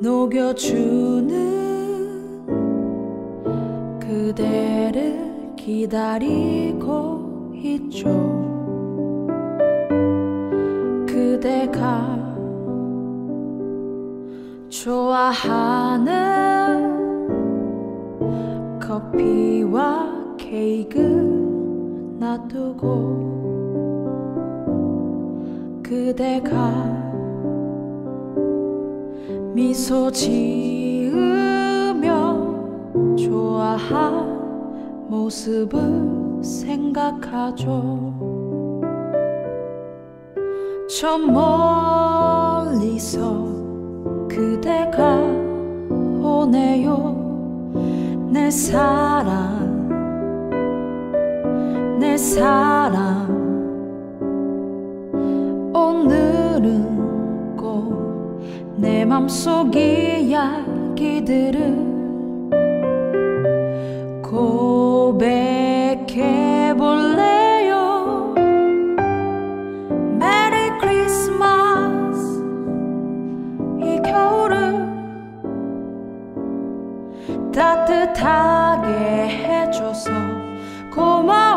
녹여주는 그대를 기다리고 있죠. 그대가 좋아하는 커피와 케이크 놔두고 그대가 미소 지으며 좋아한 모습을 생각하죠. 저 멀리서 그대가 오네요. 내 사랑 내 사랑 내 맘속 이야기들을 고백해 볼래요? 메리 크리스마스 이 겨울을 따뜻하게 해줘서 고마워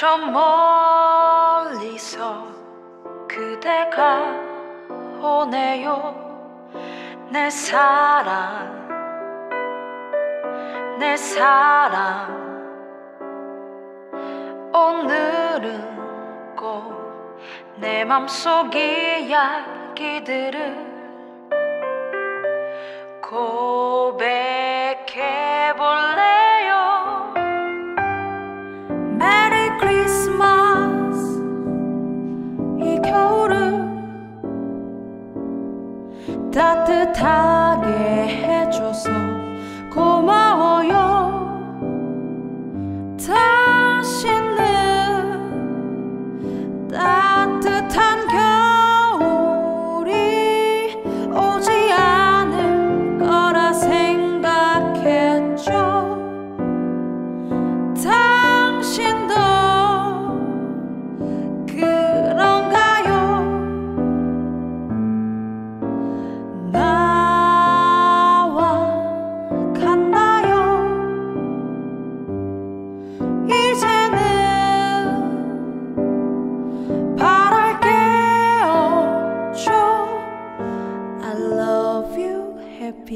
저 멀리서 그대가 오네요. 내 사랑. 내 사랑 오늘은 꼭 내 맘속 이야기들을 고백해 볼래요? 메리 크리스마스 이 겨울을 따뜻하게 해줘서 고마워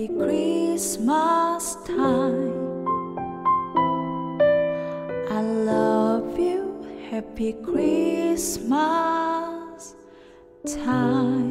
Christmas time. I love you. Happy Christmas time